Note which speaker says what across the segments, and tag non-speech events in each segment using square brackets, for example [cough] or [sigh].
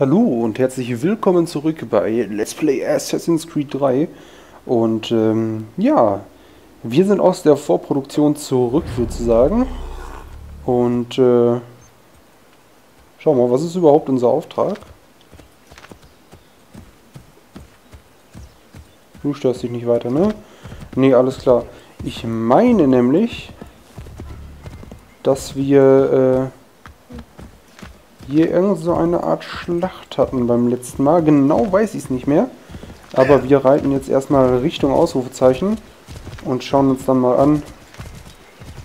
Speaker 1: Hallo und herzlich willkommen zurück bei Let's Play Assassin's Creed 3. Und ähm, ja, wir sind aus der Vorproduktion zurück sozusagen. Und äh, schauen wir mal, was ist überhaupt unser Auftrag? Du störst dich nicht weiter, ne? Ne, alles klar. Ich meine nämlich, dass wir... Äh, hier irgend so eine Art Schlacht hatten beim letzten Mal. Genau weiß ich es nicht mehr. Aber wir reiten jetzt erstmal Richtung Ausrufezeichen und schauen uns dann mal an,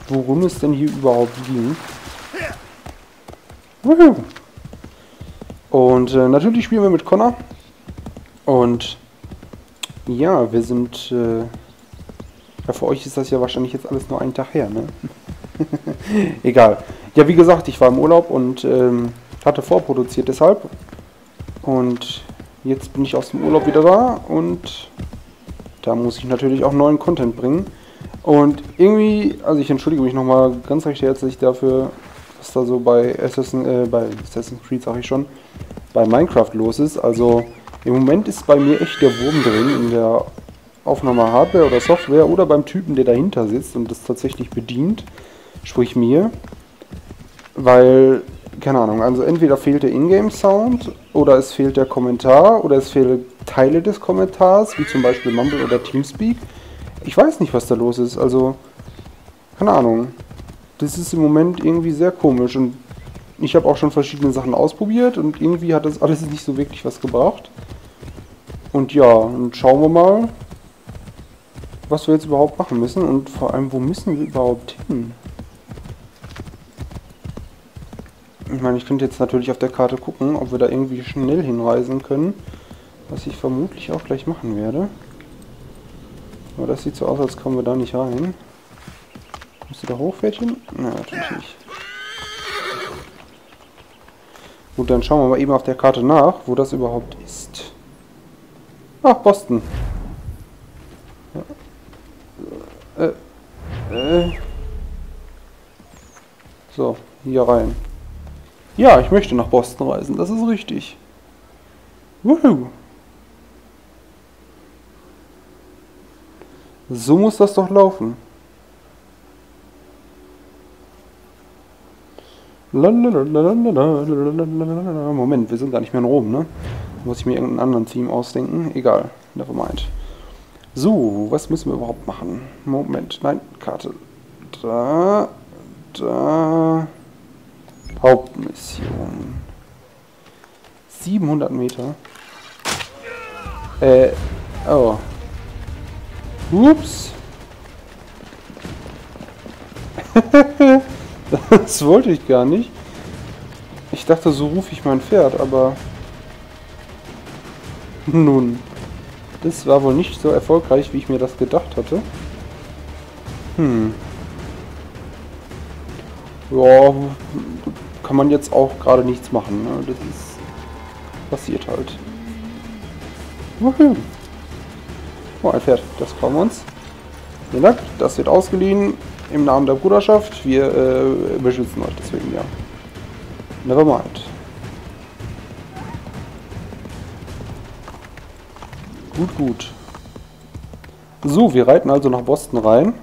Speaker 1: worum es denn hier überhaupt ging. Und äh, natürlich spielen wir mit Connor. Und ja, wir sind... Äh, ja, für euch ist das ja wahrscheinlich jetzt alles nur einen Tag her, ne? [laughs] Egal. Ja, wie gesagt, ich war im Urlaub und ähm, hatte vorproduziert deshalb. Und jetzt bin ich aus dem Urlaub wieder da und da muss ich natürlich auch neuen Content bringen. Und irgendwie, also ich entschuldige mich nochmal ganz recht herzlich dafür, was da so bei Assassin, äh, bei Assassin's Creed sag ich schon, bei Minecraft los ist. Also im Moment ist bei mir echt der Wurm drin in der Aufnahme Hardware oder Software oder beim Typen, der dahinter sitzt und das tatsächlich bedient, sprich mir. Weil keine Ahnung, also entweder fehlt der Ingame-Sound oder es fehlt der Kommentar oder es fehlen Teile des Kommentars, wie zum Beispiel Mumble oder Teamspeak. Ich weiß nicht, was da los ist, also keine Ahnung. Das ist im Moment irgendwie sehr komisch und ich habe auch schon verschiedene Sachen ausprobiert und irgendwie hat das alles nicht so wirklich was gebracht. Und ja, und schauen wir mal, was wir jetzt überhaupt machen müssen und vor allem, wo müssen wir überhaupt hin? Ich meine, ich könnte jetzt natürlich auf der Karte gucken, ob wir da irgendwie schnell hinreisen können. Was ich vermutlich auch gleich machen werde. Aber das sieht so aus, als kommen wir da nicht rein. Kommst du da hoch, Pferdchen? Na, natürlich nicht. Gut, dann schauen wir mal eben auf der Karte nach, wo das überhaupt ist. Ach, Boston. Ja. Äh, äh. So, hier rein. Ja, ich möchte nach Boston reisen, das ist richtig. Woohoo. So muss das doch laufen. Moment, wir sind gar nicht mehr in Rom, ne? Muss ich mir irgendeinen anderen Theme ausdenken? Egal, nevermind. So, was müssen wir überhaupt machen? Moment, nein, Karte. Da, da. Hauptmission. 700 Meter. Äh, oh. Ups. [laughs] das wollte ich gar nicht. Ich dachte, so rufe ich mein Pferd, aber... Nun. Das war wohl nicht so erfolgreich, wie ich mir das gedacht hatte. Hm. Ja, kann man jetzt auch gerade nichts machen. Ne? Das ist passiert halt. Woohoo. Oh, ein Pferd. Das brauchen wir uns. Vielen Dank. Das wird ausgeliehen im Namen der Bruderschaft. Wir äh, beschützen euch deswegen, ja. Nevermind. Gut, gut. So, wir reiten also nach Boston rein.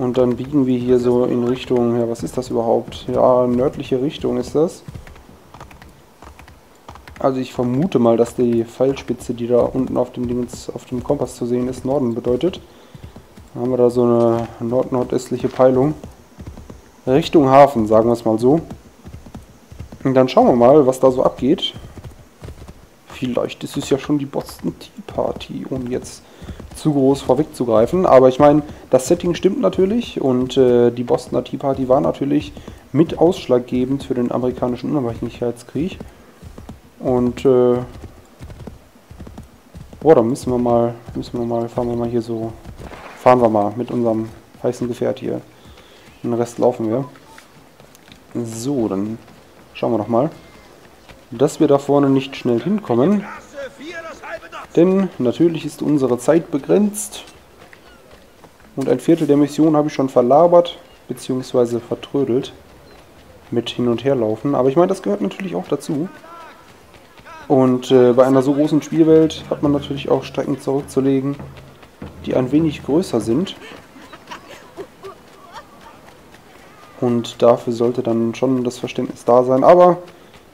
Speaker 1: Und dann biegen wir hier so in Richtung, ja, was ist das überhaupt? Ja, nördliche Richtung ist das. Also ich vermute mal, dass die Pfeilspitze, die da unten auf dem, Dingens, auf dem Kompass zu sehen ist, Norden bedeutet. Dann haben wir da so eine nord-nordöstliche Peilung. Richtung Hafen, sagen wir es mal so. Und dann schauen wir mal, was da so abgeht. Vielleicht ist es ja schon die Boston Tea Party, um jetzt zu groß vorwegzugreifen. Aber ich meine, das Setting stimmt natürlich und äh, die Bostoner Tea Party war natürlich mit ausschlaggebend für den amerikanischen Unabhängigkeitskrieg. Und äh, boah, da müssen wir mal, müssen wir mal, fahren wir mal hier so, fahren wir mal mit unserem heißen Gefährt hier. Den Rest laufen wir. So, dann schauen wir doch mal, dass wir da vorne nicht schnell hinkommen. Denn natürlich ist unsere Zeit begrenzt. Und ein Viertel der Mission habe ich schon verlabert, beziehungsweise vertrödelt. Mit hin und her laufen. Aber ich meine, das gehört natürlich auch dazu. Und äh, bei einer so großen Spielwelt hat man natürlich auch Strecken zurückzulegen, die ein wenig größer sind. Und dafür sollte dann schon das Verständnis da sein. Aber,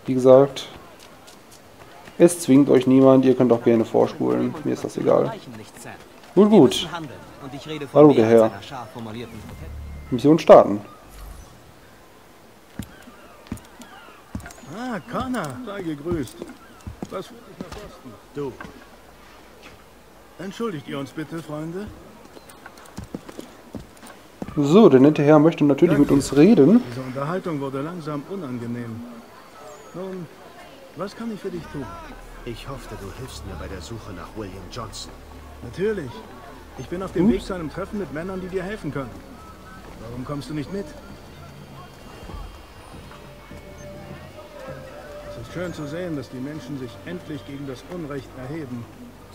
Speaker 1: wie gesagt, es zwingt euch niemand. Ihr könnt auch gerne vorspulen. Mir ist das egal. Gut, gut. Hallo, der Herr. Mission starten.
Speaker 2: Ah, Connor, sei gegrüßt. Was führt dich nach Boston? Du. Entschuldigt ihr uns bitte, Freunde?
Speaker 1: So, der nette Herr möchte natürlich Danke. mit uns reden.
Speaker 2: Diese Unterhaltung wurde langsam unangenehm. Nun, was kann ich für dich tun?
Speaker 3: Ich hoffte, du hilfst mir bei der Suche nach William Johnson.
Speaker 2: Natürlich. Ich bin auf dem Ups. Weg zu einem Treffen mit Männern, die dir helfen können. Warum kommst du nicht mit? Es ist schön zu sehen, dass die Menschen sich endlich gegen das Unrecht erheben.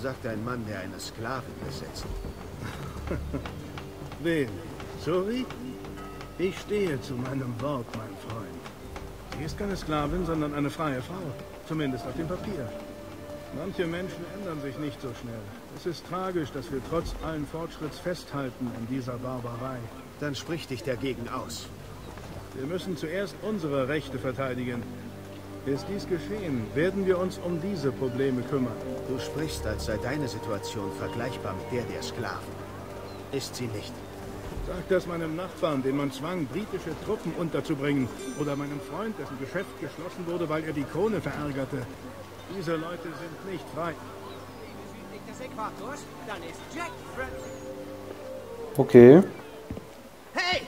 Speaker 3: Sagt ein Mann, der eine Sklavin besitzt. [laughs]
Speaker 2: Wen? Sorry? Ich stehe zu meinem Wort, mein Freund. Sie ist keine Sklavin, sondern eine freie Frau. Zumindest auf dem Papier. Manche Menschen ändern sich nicht so schnell. Es ist tragisch, dass wir trotz allen Fortschritts festhalten an dieser Barbarei.
Speaker 3: Dann sprich dich dagegen aus.
Speaker 2: Wir müssen zuerst unsere Rechte verteidigen. Ist dies geschehen, werden wir uns um diese Probleme kümmern.
Speaker 3: Du sprichst, als sei deine Situation vergleichbar mit der der Sklaven. Ist sie nicht.
Speaker 2: Sag das meinem Nachbarn, den man zwang, britische Truppen unterzubringen. Oder meinem Freund, dessen Geschäft geschlossen wurde, weil er die Krone verärgerte. Diese Leute sind nicht frei.
Speaker 1: Okay.
Speaker 4: Hey!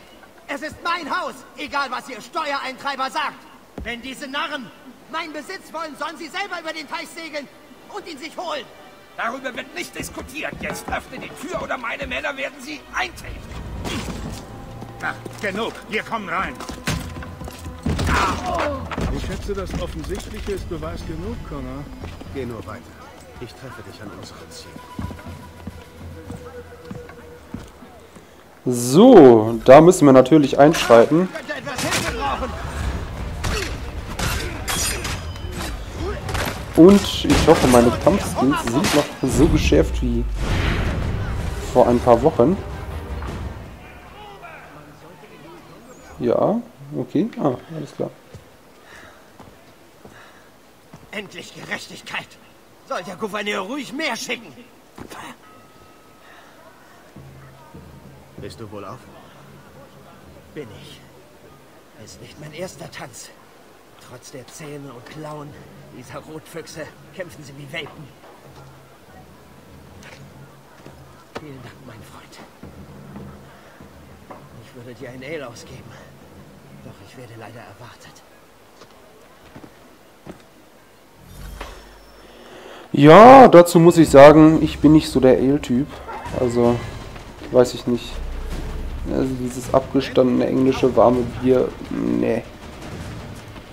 Speaker 4: Es ist mein Haus! Egal, was ihr Steuereintreiber sagt! Wenn diese Narren meinen Besitz wollen, sollen sie selber über den Teich segeln und ihn sich holen!
Speaker 5: Darüber wird nicht diskutiert. Jetzt öffne die Tür oder meine Männer werden sie eintreten.
Speaker 2: Na, genug. Wir kommen rein. Ich schätze, das Offensichtliche ist Beweis genug, Connor.
Speaker 3: Geh nur weiter. Ich treffe dich an unserem Ziel.
Speaker 1: So, da müssen wir natürlich einschreiten. Und ich hoffe, meine Kampfskills sind noch so geschärft wie vor ein paar Wochen. Ja, okay. Ah, alles klar.
Speaker 4: Endlich Gerechtigkeit. Soll der Gouverneur ruhig mehr schicken.
Speaker 3: Bist du wohl auf?
Speaker 4: Bin ich. Ist nicht mein erster Tanz. Trotz der Zähne und Klauen dieser Rotfüchse kämpfen sie wie Welpen. Vielen Dank, mein Freund. Ich würde dir ein Ale ausgeben. Doch ich werde leider erwartet.
Speaker 1: Ja, dazu muss ich sagen, ich bin nicht so der Ale-Typ. Also, weiß ich nicht. Also dieses abgestandene englische warme Bier, nee.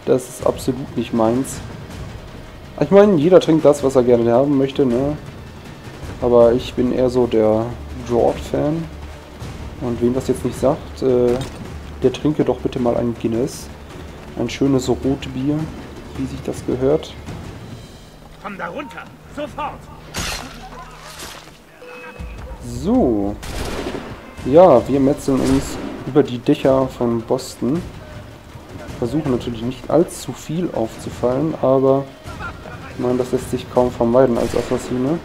Speaker 1: Das ist absolut nicht meins. Ich meine, jeder trinkt das, was er gerne haben möchte, ne? Aber ich bin eher so der Draught-Fan. Und wem das jetzt nicht sagt, äh, der trinke doch bitte mal ein Guinness. Ein schönes Rotbier, wie sich das gehört.
Speaker 5: Komm da runter, sofort!
Speaker 1: So. Ja, wir metzeln uns über die Dächer von Boston. Versuchen natürlich nicht allzu viel aufzufallen, aber ich meine, das lässt sich kaum vermeiden als Assassine.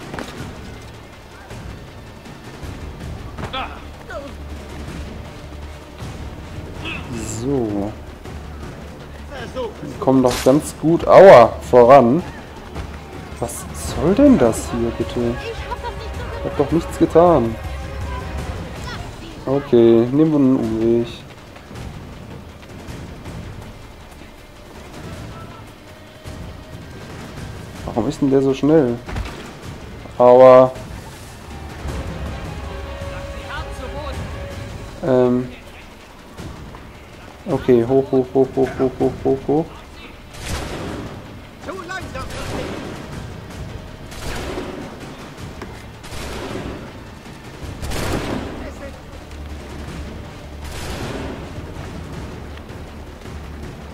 Speaker 1: So. Wir kommen doch ganz gut, aua, voran. Was soll denn das hier, bitte? Ich hab doch nichts getan. Okay, nehmen wir einen Umweg. Warum ist denn der so schnell? Aber... Okay, hoch, hoch, hoch, hoch, hoch, hoch, hoch, hoch.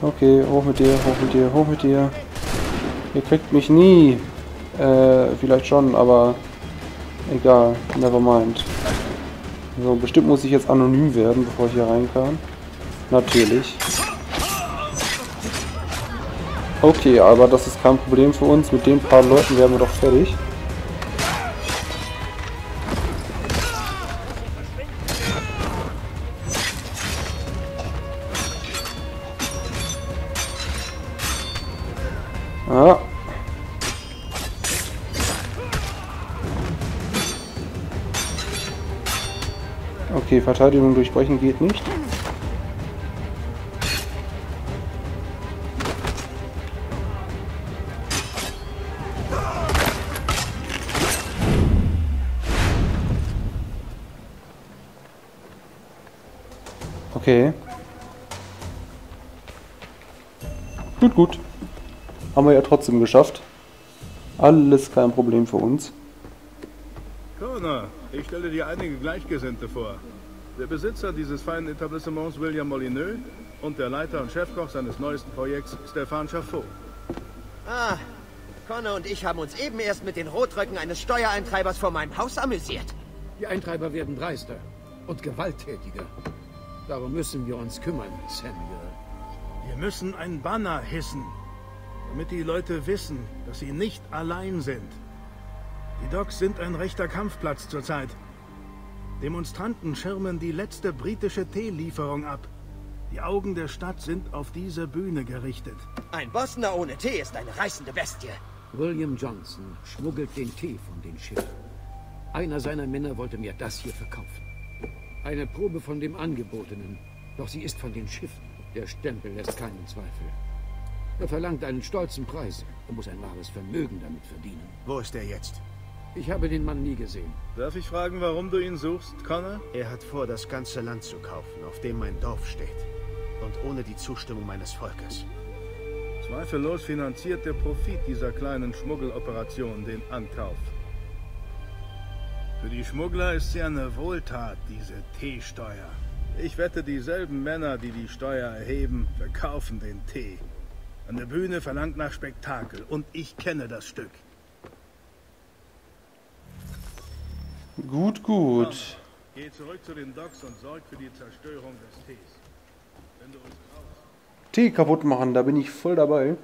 Speaker 1: Okay, hoch mit dir, hoch mit dir, hoch mit dir. Ihr kriegt mich nie. Äh, vielleicht schon, aber egal. Never mind. So, bestimmt muss ich jetzt anonym werden, bevor ich hier rein kann. Natürlich. Okay, aber das ist kein Problem für uns. Mit den paar Leuten werden wir doch fertig. Ah. Okay, Verteidigung durchbrechen geht nicht. Okay. Gut, gut. Haben wir ja trotzdem geschafft. Alles kein Problem für uns.
Speaker 2: Connor, ich stelle dir einige Gleichgesinnte vor. Der Besitzer dieses feinen Etablissements William Molyneux und der Leiter und Chefkoch seines neuesten Projekts Stefan Chaffot.
Speaker 4: Ah, Connor und ich haben uns eben erst mit den Rotröcken eines Steuereintreibers vor meinem Haus amüsiert.
Speaker 5: Die Eintreiber werden dreister und gewalttätiger. Darum müssen wir uns kümmern, Samuel.
Speaker 2: Wir müssen ein Banner hissen, damit die Leute wissen, dass sie nicht allein sind. Die Docks sind ein rechter Kampfplatz zurzeit. Demonstranten schirmen die letzte britische Teelieferung ab. Die Augen der Stadt sind auf diese Bühne gerichtet.
Speaker 4: Ein Bosner ohne Tee ist eine reißende Bestie.
Speaker 5: William Johnson schmuggelt den Tee von den Schiffen. Einer seiner Männer wollte mir das hier verkaufen. Eine Probe von dem Angebotenen. Doch sie ist von den Schiffen. Der Stempel lässt keinen Zweifel. Er verlangt einen stolzen Preis und muss ein wahres Vermögen damit verdienen.
Speaker 3: Wo ist er jetzt?
Speaker 5: Ich habe den Mann nie gesehen.
Speaker 2: Darf ich fragen, warum du ihn suchst, Connor?
Speaker 3: Er hat vor, das ganze Land zu kaufen, auf dem mein Dorf steht. Und ohne die Zustimmung meines Volkes.
Speaker 2: Zweifellos finanziert der Profit dieser kleinen Schmuggeloperation den Ankauf. Für die Schmuggler ist sie eine Wohltat, diese Teesteuer. Ich wette, dieselben Männer, die die Steuer erheben, verkaufen den Tee. Eine Bühne verlangt nach Spektakel und ich kenne das Stück.
Speaker 1: Gut, gut.
Speaker 2: Geh zurück zu den Docks und sorg für die Zerstörung des Tees. Wenn du uns brauchst.
Speaker 1: Tee kaputt machen, da bin ich voll dabei.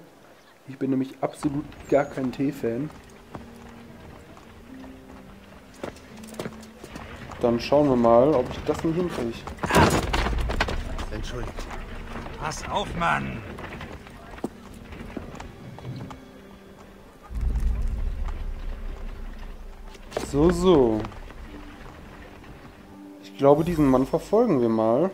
Speaker 1: Ich bin nämlich absolut gar kein Tee-Fan. Dann schauen wir mal, ob ich das nicht hinkriege.
Speaker 3: Entschuldigt.
Speaker 5: Pass auf, Mann!
Speaker 1: So, so. Ich glaube, diesen Mann verfolgen wir mal.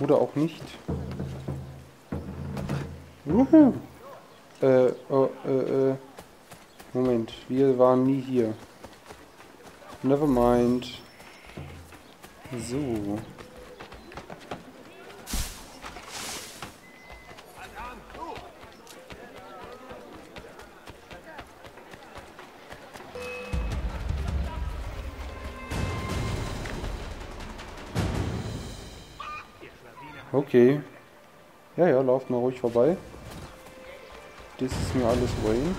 Speaker 1: Oder auch nicht. Wuhu. Äh, oh, äh, äh. Moment, wir waren nie hier. Never mind. So. Okay. Ja, ja, lauft mal ruhig vorbei. Das ist mir alles Wayne.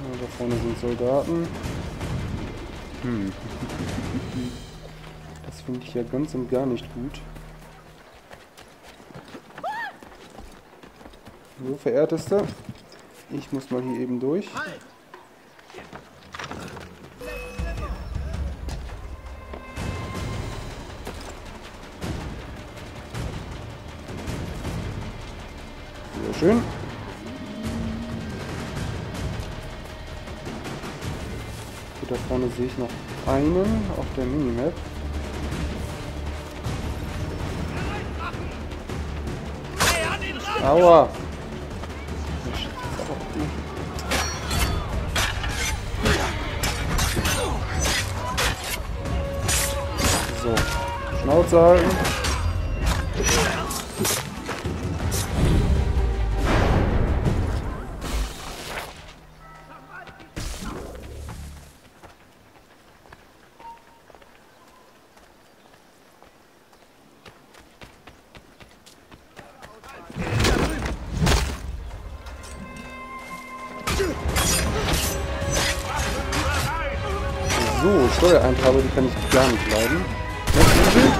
Speaker 1: Ja, da vorne sind Soldaten. Hm. [laughs] Das finde ich ja ganz und gar nicht gut. So, verehrteste. Ich muss mal hier eben durch. Sehr schön. Vorne sehe ich noch einen auf der Minimap. Aua! So, Schnauze halten. So, Steuereintreiber, die kann ich gar nicht leiden. Nächstes Schild.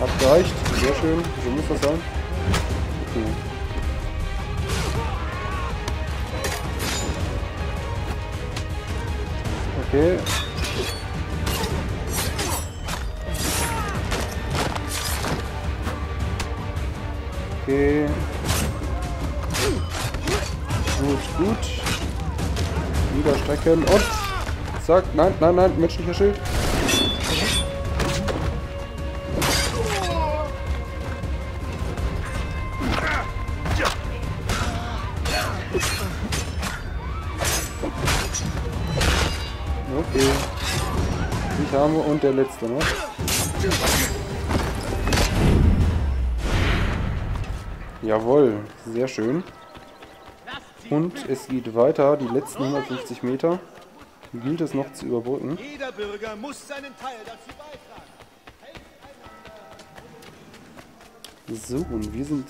Speaker 1: Hat gereicht. Sehr schön. So muss das sein. Okay. Okay. Okay. Gut, gut. Niederstrecken und zack. Nein, nein, nein, menschlicher Schild. Okay. Ich habe und der letzte, ne? Jawohl, sehr schön. Und es geht weiter, die letzten 150 Meter. Gilt es noch zu überbrücken.
Speaker 3: Jeder Bürger muss seinen Teil dazu beitragen.
Speaker 1: So, und wir sind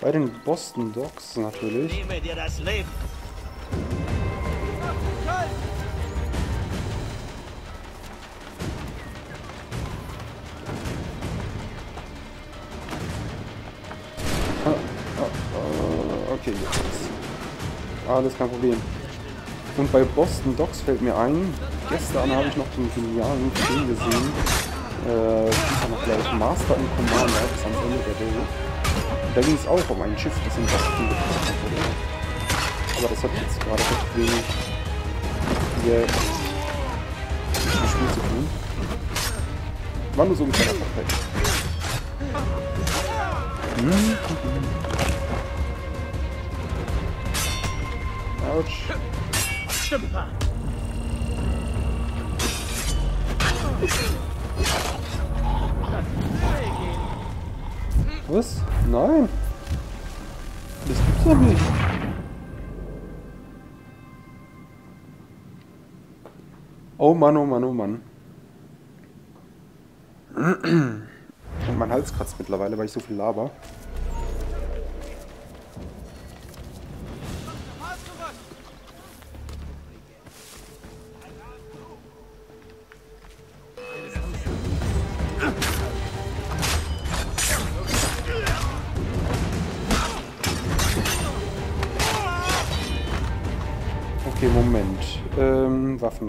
Speaker 1: bei den Boston Dogs natürlich.
Speaker 4: Nehme dir das Leben.
Speaker 1: Okay, jetzt. Alles kein Problem. Und bei Boston Dogs fällt mir ein, gestern habe ich noch den genialen Film gesehen. Äh, hieß noch gleich Master and Commander, bis am Ende der Welt. Da ging es auch um ein Schiff, das in Boston gefahren wurde. Aber das hat jetzt gerade recht wenig hier mit dem Spiel zu tun. War nur so ein kleiner Verfecht. Hm. Autsch.
Speaker 4: Stümper.
Speaker 1: Was? Nein. Das gibt's doch nicht. Oh Mann, oh Mann, oh Mann. [clears throat] Und mein Hals kratzt mittlerweile, weil ich so viel laber.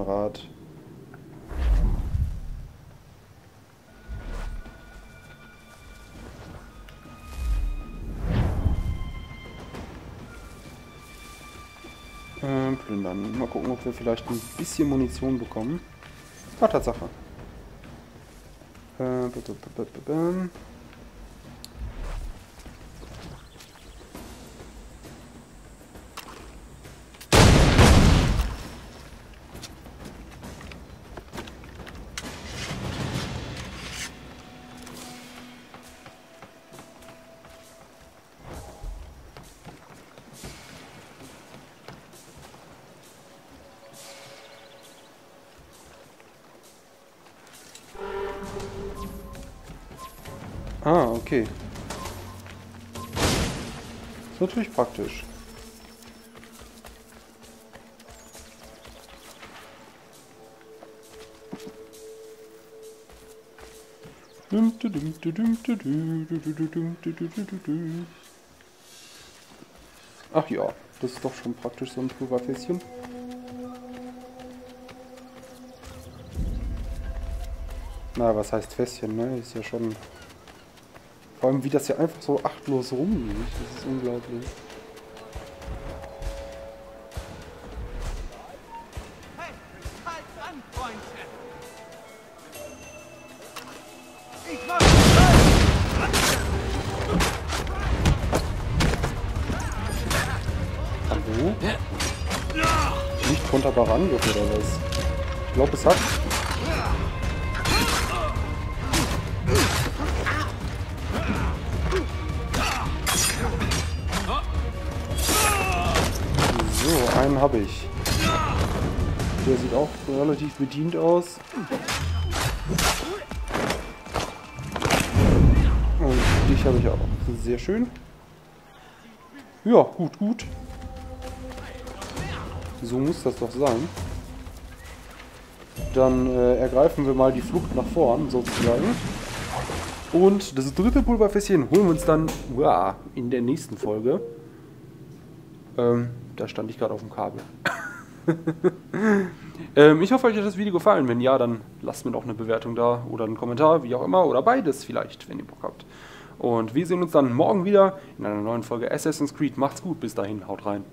Speaker 1: Waffenrad. Ähm, plündern. Mal gucken, ob wir vielleicht ein bisschen Munition bekommen. Ah, Tatsache. Äh, du, du, du, du. Ach ja, das ist doch schon praktisch so ein Pulverfässchen. Na, was heißt Fässchen, ne? Ist ja schon... Vor allem, wie das hier einfach so achtlos rumliegt. Das ist unglaublich. Hallo? Nicht runter Barangriff oder was? Ich glaube, es hat... Habe ich. Der sieht auch relativ bedient aus. Und dich habe ich auch. Sehr schön. Ja, gut, gut. So muss das doch sein. dann äh, ergreifen wir mal die Flucht nach vorn, sozusagen. Und das dritte Pulverfässchen holen wir uns dann uah, in der nächsten Folge. Ähm, da stand ich gerade auf dem Kabel. [laughs] ähm, ich hoffe, euch hat das Video gefallen. Wenn ja, dann lasst mir doch eine Bewertung da oder einen Kommentar, wie auch immer. Oder beides vielleicht, wenn ihr Bock habt. Und wir sehen uns dann morgen wieder in einer neuen Folge Assassin's Creed. Macht's gut, bis dahin, haut rein.